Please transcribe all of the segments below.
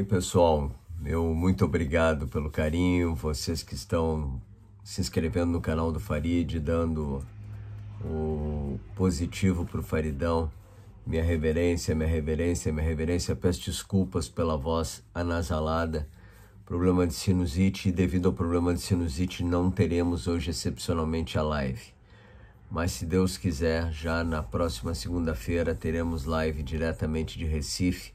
aí, pessoal, meu muito obrigado pelo carinho, vocês que estão se inscrevendo no canal do Farid, dando o positivo para o Faridão. Minha reverência, minha reverência, minha reverência. Peço desculpas pela voz anasalada. Problema de sinusite e devido ao problema de sinusite não teremos hoje excepcionalmente a live. Mas se Deus quiser, já na próxima segunda-feira teremos live diretamente de Recife,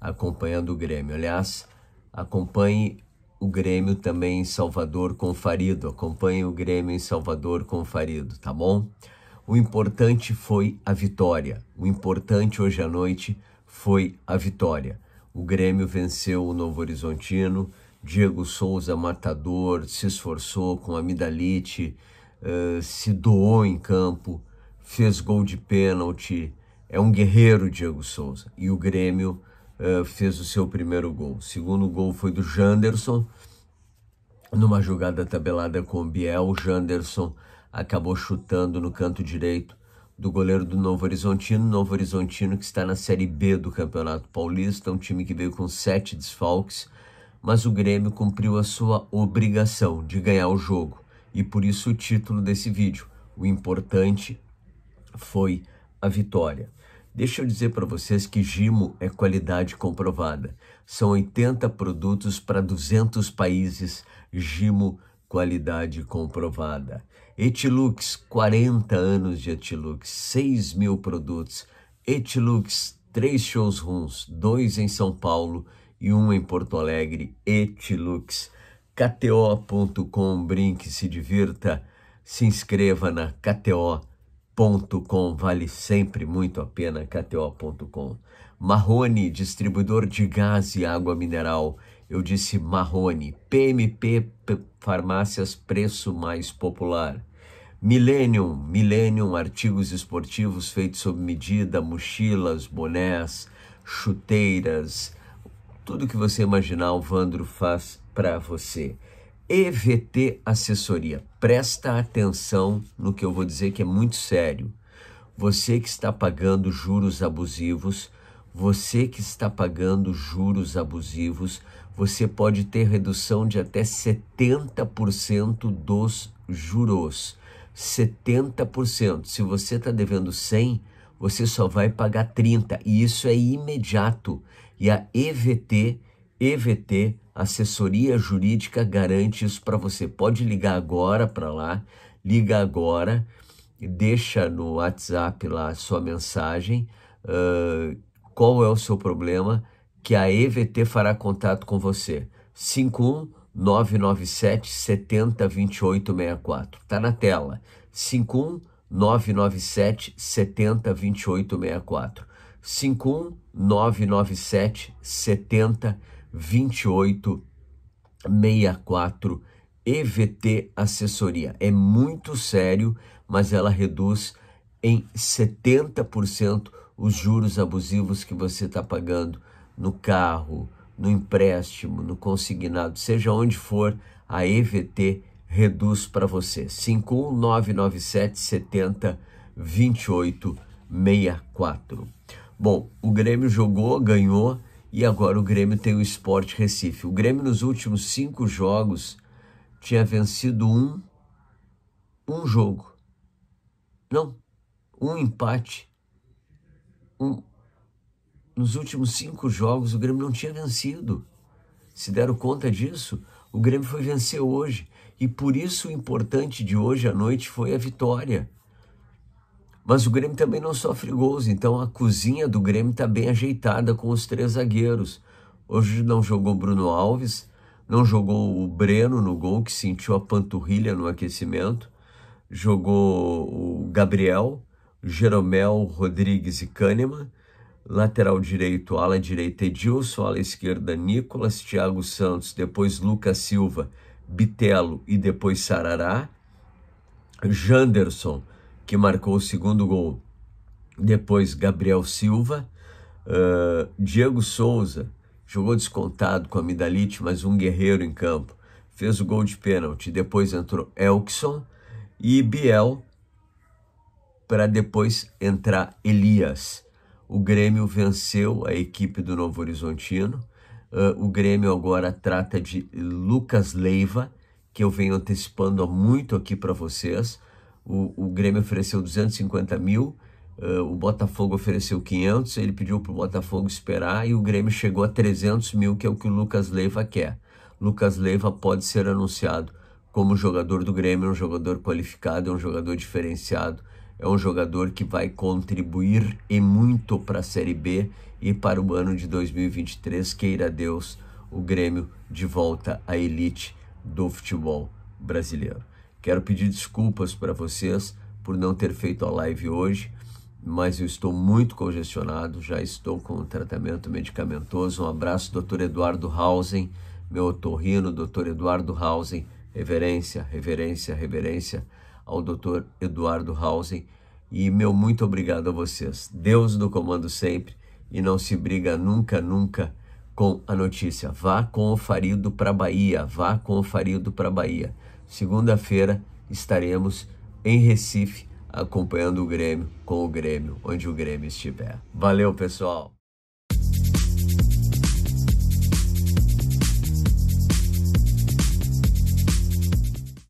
acompanhando o Grêmio. Aliás, acompanhe o Grêmio também em Salvador com Farido. Acompanhe o Grêmio em Salvador com Farido, tá bom? O importante foi a vitória. O importante hoje à noite foi a vitória. O Grêmio venceu o Novo Horizontino. Diego Souza, matador, se esforçou com amidalite, uh, se doou em campo, fez gol de pênalti. É um guerreiro, Diego Souza. E o Grêmio uh, fez o seu primeiro gol. O segundo gol foi do Janderson, numa jogada tabelada com o Biel. O Janderson acabou chutando no canto direito do goleiro do Novo Horizontino. Novo Horizontino que está na Série B do Campeonato Paulista, um time que veio com sete desfalques, mas o Grêmio cumpriu a sua obrigação de ganhar o jogo e por isso o título desse vídeo. O importante foi a vitória. Deixa eu dizer para vocês que Gimo é qualidade comprovada. São 80 produtos para 200 países. Gimo, qualidade comprovada. Etilux, 40 anos de Etilux, 6 mil produtos. Etilux, três shows rooms, dois em São Paulo e um em Porto Alegre. Etilux. KTO.com, brinque, se divirta, se inscreva na KTO.com, vale sempre muito a pena, KTO.com. Marrone, distribuidor de gás e água mineral. Eu disse Marrone. PMP Farmácias, preço mais popular. Millennium, Millennium, artigos esportivos feitos sob medida, mochilas, bonés, chuteiras, tudo que você imaginar o Vandro faz para você. EVT Assessoria. Presta atenção no que eu vou dizer que é muito sério. Você que está pagando juros abusivos, você que está pagando juros abusivos, você pode ter redução de até 70% dos juros. 70%. Se você está devendo 100, você só vai pagar 30 e isso é imediato. E a EVT, EVT assessoria jurídica garante isso para você. Pode ligar agora para lá, liga agora, deixa no WhatsApp lá a sua mensagem, uh, qual é o seu problema, que a EVT fará contato com você. 51 997 70 28 64. Tá na tela. 51 997 70 28 64. 51 997 70 2864 EVT Assessoria. É muito sério, mas ela reduz em 70% os juros abusivos que você está pagando no carro, no empréstimo, no consignado, seja onde for, a EVT reduz para você. 51997 70 2864. Bom, o Grêmio jogou, ganhou e agora o Grêmio tem o Sport Recife. O Grêmio nos últimos cinco jogos tinha vencido um, um jogo. Não, um empate. Um, nos últimos cinco jogos o Grêmio não tinha vencido. Se deram conta disso? O Grêmio foi vencer hoje. E por isso o importante de hoje à noite foi a vitória. Mas o Grêmio também não sofre gols, então a cozinha do Grêmio está bem ajeitada com os três zagueiros. Hoje não jogou Bruno Alves, não jogou o Breno no gol, que sentiu a panturrilha no aquecimento, jogou o Gabriel, Jeromel, Rodrigues e Kahneman, lateral direito, ala direita Edilson, ala esquerda Nicolas, Thiago Santos, depois Lucas Silva, Bitelo e depois Sarará, Janderson, que marcou o segundo gol. Depois, Gabriel Silva. Uh, Diego Souza jogou descontado com a Midalite, mas um guerreiro em campo. Fez o gol de pênalti. Depois entrou Elkson e Biel para depois entrar Elias. O Grêmio venceu a equipe do Novo Horizontino, Uh, o Grêmio agora trata de Lucas Leiva, que eu venho antecipando muito aqui para vocês. O, o, Grêmio ofereceu 250 mil, uh, o Botafogo ofereceu 500, ele pediu para o Botafogo esperar e o Grêmio chegou a 300 mil, que é o que o Lucas Leiva quer. Lucas Leiva pode ser anunciado como jogador do Grêmio, é um jogador qualificado, é um jogador diferenciado, é um jogador que vai contribuir e muito para a Série B e para o ano de 2023, queira Deus, o Grêmio de volta à elite do futebol brasileiro. Quero pedir desculpas para vocês por não ter feito a live hoje, mas eu estou muito congestionado, já estou com tratamento medicamentoso. Um abraço, doutor Eduardo Hausen, meu otorrino, doutor Eduardo Hausen, reverência, reverência, reverência ao doutor Eduardo Hausen e meu muito obrigado a vocês. Deus no comando sempre e não se briga nunca, nunca com a notícia. Vá com o Farido para Bahia, vá com o Farido para Bahia. Segunda-feira estaremos em Recife acompanhando o Grêmio com o Grêmio, onde o Grêmio estiver. Valeu, pessoal!